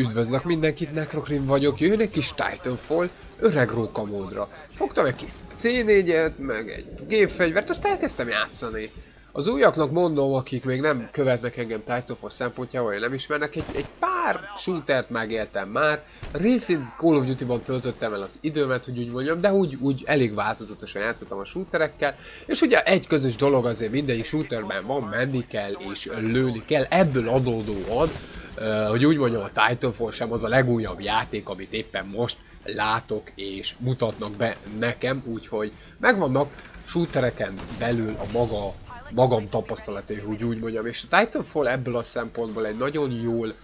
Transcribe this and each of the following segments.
Üdvözlök mindenkit, Necrokrim vagyok, jön egy kis Titanfall öreg róka módra. Fogtam egy kis C4-et, meg egy gépfegyvert, azt elkezdtem játszani. Az újaknak mondom, akik még nem követnek engem Titanfall szempontjából, vagy nem ismernek, egy, egy pár shootert megéltem már. Részint Call of Duty-ban töltöttem el az időmet, hogy úgy mondjam, de úgy, úgy elég változatosan játszottam a shooterekkel. És ugye egy közös dolog azért mindegyik shooterben van, menni kell és lőni kell, ebből adódóan hogy úgy mondjam, a Titanfall sem az a legújabb játék, amit éppen most látok és mutatnak be nekem, úgyhogy megvannak shootereken belül a maga magam tapasztalatai, hogy úgy mondjam, és a Titanfall ebből a szempontból egy nagyon jól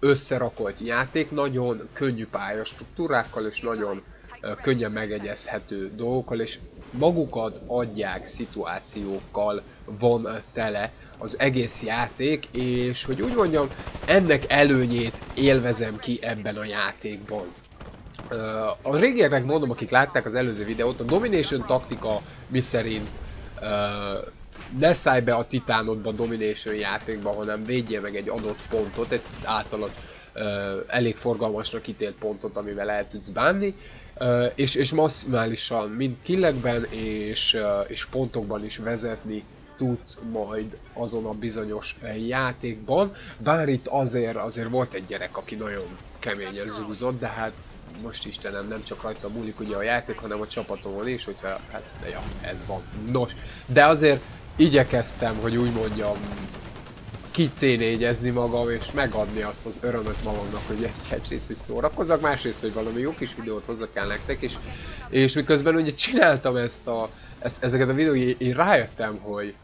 összerakolt játék, nagyon könnyű pályastruktúrákkal és nagyon uh, könnyen megegyezhető dolgokkal, és magukat adják szituációkkal van tele az egész játék, és hogy úgy mondjam, ennek előnyét élvezem ki ebben a játékban. A régieknek mondom, akik látták az előző videót, a Domination taktika miszerint ne szállj be a titánodba Domination játékba, hanem védje meg egy adott pontot, egy általad elég forgalmasnak ítélt pontot, amivel el tudsz bánni, és, és maximálisan mind killekben és, és pontokban is vezetni tudsz majd azon a bizonyos játékban, bár itt azért, azért volt egy gyerek, aki nagyon keményen zúzott, de hát most Istenem, nem csak rajta múlik ugye a játék, hanem a csapatomon is, hogyha, hát ja, ez van. Nos, de azért igyekeztem, hogy úgy mondjam, kicénégyezni magam, és megadni azt az örömöt magamnak, hogy ezt egyrészt is szórakozzak, másrészt, hogy valami jó kis videót hozzak el nektek, és, és miközben ugye csináltam ezt a, ezt, ezeket a videóit, én rájöttem, hogy,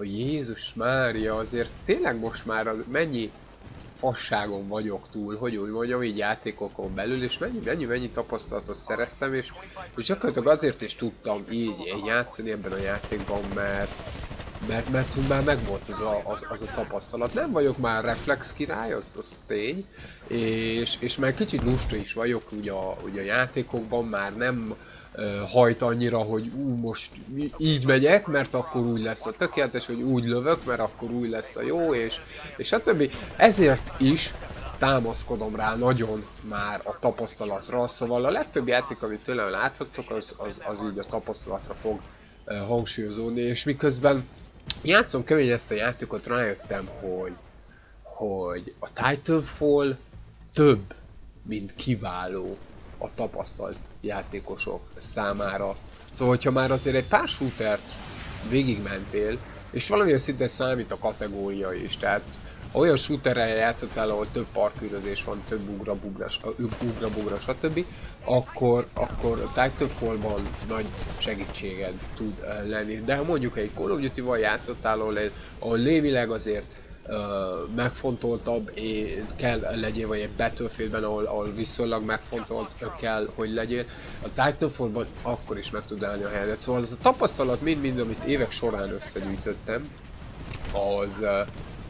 hogy Jézus Mária, azért tényleg most már az, mennyi fasságon vagyok túl, hogy úgy mondjam, így játékokon belül, és mennyi, mennyi, mennyi tapasztalatot szereztem, és, és gyakorlatilag azért is tudtam így játszani ebben a játékban, mert mert, mert már megvolt az a, az, az a tapasztalat. Nem vagyok már reflex király, az, az tény, és, és már kicsit lusta is vagyok ugye a, ugye a játékokban, már nem hajt annyira, hogy ú, most így megyek, mert akkor úgy lesz a tökéletes, hogy úgy lövök, mert akkor úgy lesz a jó, és, és stb. Ezért is támaszkodom rá nagyon már a tapasztalatra, szóval a legtöbb játék, amit tőlem láthattok, az, az, az így a tapasztalatra fog uh, hangsúlyozódni, és miközben játszom kemény ezt a játékot, rájöttem, hogy, hogy a Titanfall több, mint kiváló a tapasztalt játékosok számára. Szóval, hogyha már azért egy pár shootert végigmentél, és valamilyen szinten számít a kategória is, tehát olyan shooterrel játszottál, ahol több parkűrözés van, több ugra-bugra, ugra-bugra, stb., akkor, akkor Titanfall-ban nagy segítséged tud lenni. De ha mondjuk egy Call of Duty-val játszottál, ahol, ahol lévileg azért megfontoltabb kell legyél, vagy egy Battlefieldben, ahol, ahol viszonylag megfontolt kell, hogy legyél. A Titanfallban akkor is meg tud állni a helyedet. Szóval az a tapasztalat mind-mind, amit évek során összegyűjtöttem, az,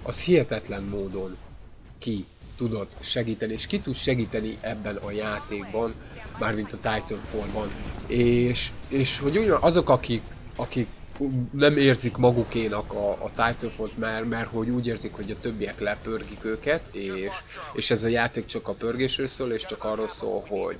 az hihetetlen módon ki tudott segíteni, és ki tud segíteni ebben a játékban, mármint a Titanfallban. És, és hogy úgy azok, akik, akik nem érzik magukénak a, a Titanfall-t, mert, mert hogy úgy érzik, hogy a többiek lepörgik őket, és, és ez a játék csak a pörgésről szól, és csak arról szól, hogy,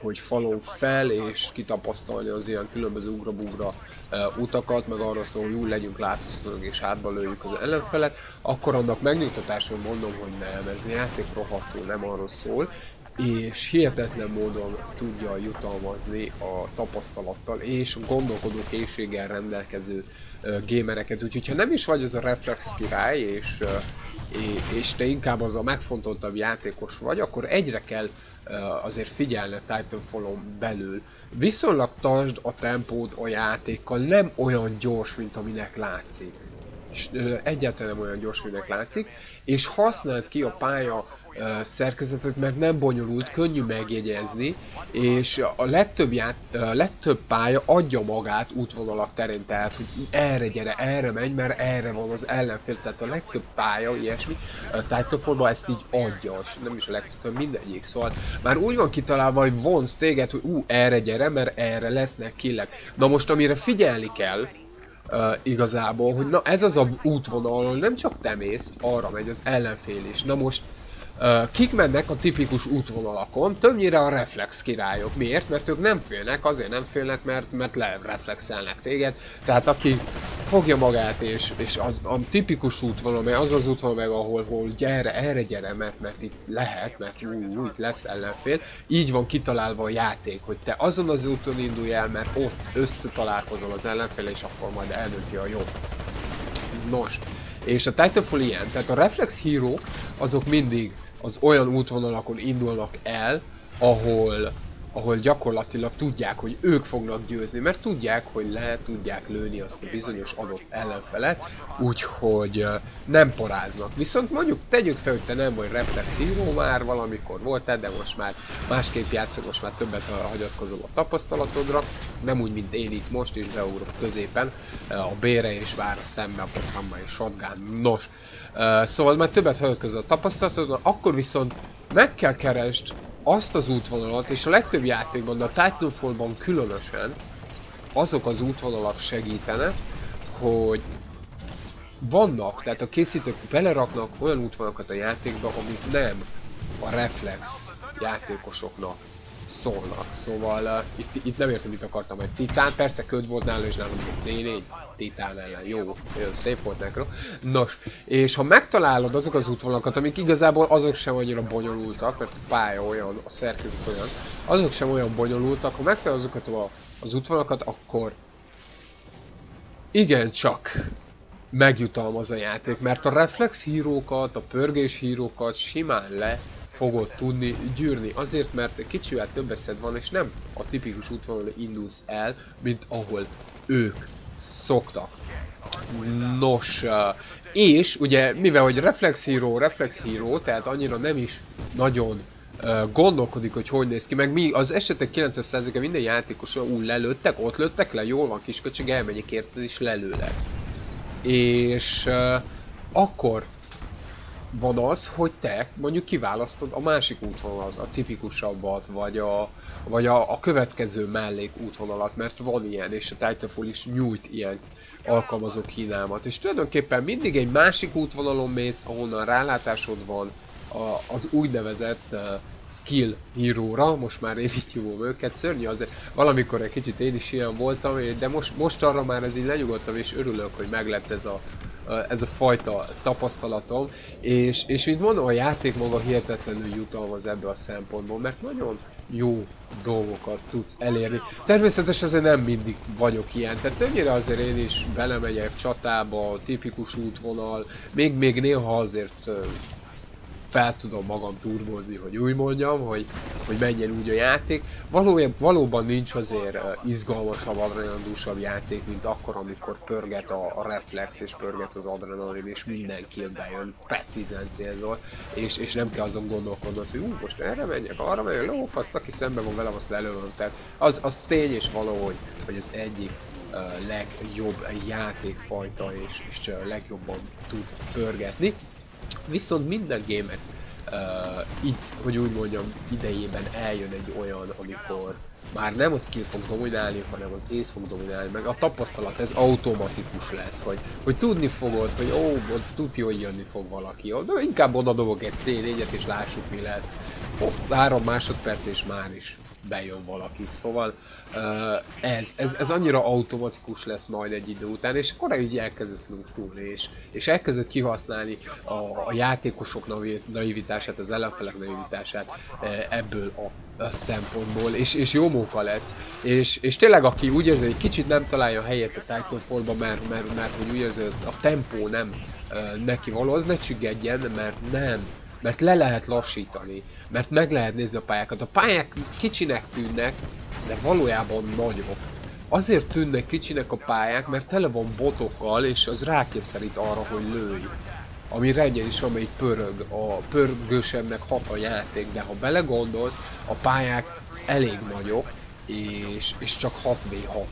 hogy falon fel, és kitapasztalni az ilyen különböző ugra-bugra uh, utakat, meg arról szól, hogy úgy legyünk láthatóak és hátba lőjük az ellenfelet, akkor annak megnyugtatáson mondom, hogy nem, ez a játék rohadtul nem arról szól, és hihetetlen módon tudja jutalmazni a tapasztalattal és gondolkodó készséggel rendelkező uh, gamereket. Úgyhogy ha nem is vagy az a reflex király, és, uh, és te inkább az a megfontoltabb játékos vagy, akkor egyre kell uh, azért figyelni Titanfall-on belül. Viszonylag tartsd a tempót a játékkal, nem olyan gyors, mint aminek látszik. És, uh, egyáltalán nem olyan gyors, mint látszik, és használd ki a pálya szerkezetet, mert nem bonyolult, könnyű megjegyezni, és a legtöbb, ját, a legtöbb pálya adja magát útvonalak terén, tehát hogy erre gyere, erre menj, mert erre van az ellenfél, tehát a legtöbb pálya, ilyesmi, a Titanfallban ezt így adja, és nem is a legtöbb, mindegyik, szóval már úgy van kitalálva, hogy vonz téged, hogy ú, erre gyere, mert erre lesznek killek. Na most amire figyelni kell, Uh, igazából, hogy na ez az a útvonal, nem csak te mész, arra megy az ellenfél is. Na most kik mennek a tipikus útvonalakon? Többnyire a reflex királyok. Miért? Mert ők nem félnek, azért nem félnek, mert, mert reflexelnek téged. Tehát aki fogja magát és, és az, a tipikus útvonal, mert az az útvonal meg, ahol hol gyere, erre gyere, mert, mert itt lehet, mert úgy, úgy lesz ellenfél. Így van kitalálva a játék, hogy te azon az úton indulj el, mert ott összetalálkozol az ellenfél, és akkor majd eldönti a jobb. Nos, és a Titanfall ilyen, tehát a Reflex Hero azok mindig az olyan útvonalakon indulnak el, ahol ahol gyakorlatilag tudják, hogy ők fognak győzni, mert tudják, hogy le tudják lőni azt a bizonyos adott ellenfelet, úgyhogy nem poráznak. Viszont mondjuk tegyük fel, hogy te nem vagy reflex híró már, valamikor voltál, de most már másképp játszol, most már többet hagyatkozol a tapasztalatodra, nem úgy, mint én itt most, és beugrok középen a bére és vár szembe a programma és shotgun. Nos, szóval már többet hagyatkozol a tapasztalatodra, akkor viszont meg kell keresd azt az útvonalat, és a legtöbb játékban, de a Titanfallban különösen, azok az útvonalak segítenek, hogy vannak, tehát a készítők beleraknak olyan útvonalakat a játékba, amik nem a reflex játékosoknak szólnak. Szóval uh, itt, itt nem értem, mit akartam, egy titán, persze köd volt nála, és nálunk egy C4, titán ellen, jó, olyan szép volt nekro. Nos, és ha megtalálod azok az útvonalakat, amik igazából azok sem annyira bonyolultak, mert a pálya olyan, a szerkezet olyan, azok sem olyan bonyolultak, ha megtalálod azokat a, az útvonalakat, akkor igen csak megjutalmaz a játék, mert a reflex hírókat, a pörgés hírókat simán le fogod tudni gyűrni. Azért, mert kicsivel több eszed van, és nem a tipikus útvonalon indulsz el, mint ahol ők szoktak. Nos, és ugye, mivel hogy Reflex Hero, Reflex Hero, tehát annyira nem is nagyon uh, gondolkodik, hogy hogy néz ki, meg mi az esetek 90%-a minden játékos úgy lelőttek, ott lőttek le, jól van kiskocsig, elmegyek érted és lelőlek. És uh, akkor van az, hogy te mondjuk kiválasztod a másik útvonalat, a tipikusabbat, vagy a, vagy a, a következő mellék útvonalat, mert van ilyen, és a Titanfall is nyújt ilyen alkalmazó kínálmat. És tulajdonképpen mindig egy másik útvonalon mész, ahonnan rálátásod van a, az úgynevezett uh, skill híróra, most már én így hívom őket, szörnyű az, valamikor egy kicsit én is ilyen voltam, de most, most arra már ez így lenyugodtam, és örülök, hogy meglett ez a, ez a fajta tapasztalatom, és, és mint mondom, a játék maga hihetetlenül jutalmaz ebből a szempontból, mert nagyon jó dolgokat tudsz elérni. Természetesen azért nem mindig vagyok ilyen, tehát többnyire azért én is belemegyek csatába, tipikus útvonal, még, még néha azért fel tudom magam turbozni, hogy úgy mondjam, hogy, hogy menjen úgy a játék. Valójában, valóban nincs azért izgalmasabb, adrenalindúsabb játék, mint akkor, amikor pörget a, a reflex és pörget az adrenalin, és minden kill bejön, precízen célzol, és, és nem kell azon gondolkodnod, hogy ú, most erre menjek, arra menjek, lófaszt, aki szemben van velem, azt lelőlöm. Tehát az, az tény és való, hogy, hogy az egyik legjobb játékfajta, és, és legjobban tud pörgetni. Viszont minden gamer uh, így, hogy úgy mondjam, idejében eljön egy olyan, amikor már nem a skill fog dominálni, hanem az ész fog dominálni, meg a tapasztalat, ez automatikus lesz, hogy, hogy tudni fogod, hogy ó, tudja, hogy jönni fog valaki, de inkább oda dobok egy C4-et és lássuk mi lesz. Oh, három másodperc és már is bejön valaki, szóval ez, ez, ez annyira automatikus lesz majd egy idő után, és akkor így elkezdesz lustulni, és, és elkezded kihasználni a, a játékosok naivitását, az ellenfelek naivitását ebből a, a szempontból, és, és jó móka lesz, és, és tényleg aki úgy érzi, hogy kicsit nem találja a helyét a Titanfall-ba, mert, mert, mert hogy úgy érzi, hogy a tempó nem neki való, az ne csüggedjen, mert nem mert le lehet lassítani, mert meg lehet nézni a pályákat. A pályák kicsinek tűnnek, de valójában nagyok. Azért tűnnek kicsinek a pályák, mert tele van botokkal, és az rákényszerít arra, hogy lőj. Ami regyen is, amelyik pörög. A pörgősebbnek hat a játék, de ha belegondolsz, a pályák elég nagyok, és, és csak 6v6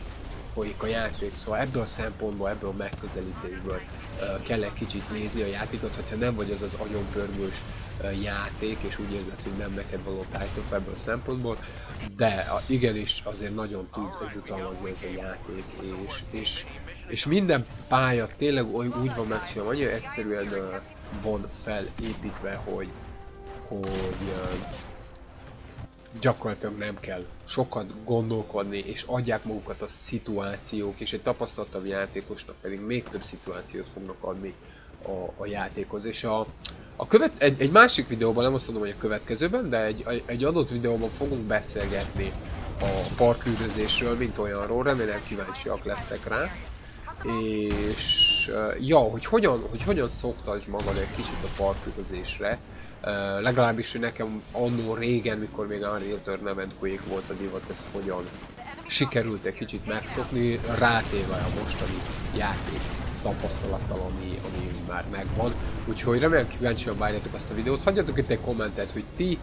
folyik a játék, szóval ebből a szempontból, ebből a megközelítésből kell egy kicsit nézni a játékot, hogyha nem vagy az az agyonpörgős játék, és úgy érzed, hogy nem neked való title ebből a szempontból, de igenis azért nagyon tud jutalmazni ez a játék, és, és, és minden pálya tényleg úgy van megcsinálva, annyira egyszerűen van felépítve, hogy hogy gyakorlatilag nem kell sokat gondolkodni, és adják magukat a szituációk, és egy tapasztaltabb játékosnak pedig még több szituációt fognak adni a, a játékhoz. És a, a követ, egy, egy másik videóban, nem azt mondom, hogy a következőben, de egy, egy adott videóban fogunk beszélgetni a parkűrözésről, mint olyanról, remélem kíváncsiak lesztek rá. És ja, hogy hogyan, hogy hogyan szoktasd magad egy kicsit a parkűrözésre, Uh, legalábbis, nekem annó régen, mikor még Unreal Tournament Quake volt a divat, ez hogyan sikerült egy kicsit megszokni, rátéve a mostani játék tapasztalattal, ami, ami már megvan. Úgyhogy remélem kíváncsian várjátok azt a videót. Hagyjatok itt egy kommentet, hogy ti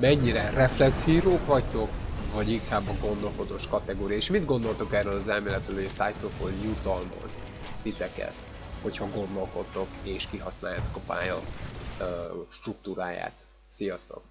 mennyire reflex hírók vagytok, vagy inkább a gondolkodós kategória. És mit gondoltok erről az elméletről, hogy a Titanfall jutalmaz titeket, hogyha gondolkodtok és kihasználjátok a pálya struktúráját. Sziasztok!